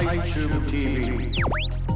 HiTube TV.